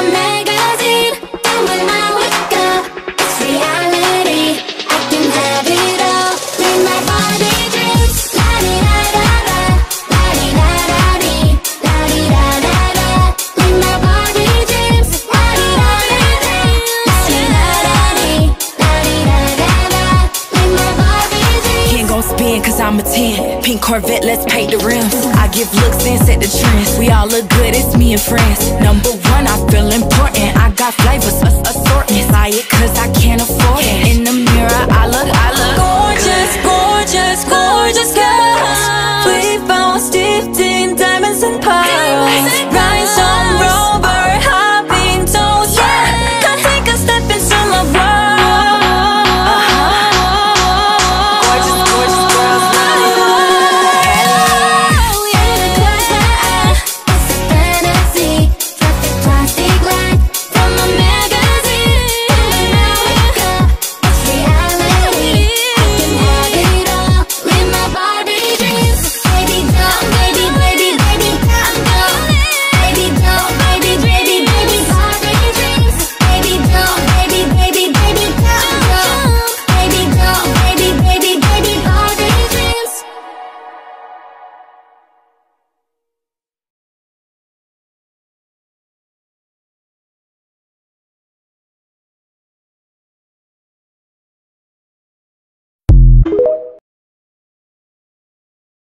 a magazine, I'm a 10. Pink Corvette, let's paint the rims. I give looks and set the trends. We all look good, it's me and friends. Number one, I feel important. I got flavors, a- assortment. Buy it cause I can't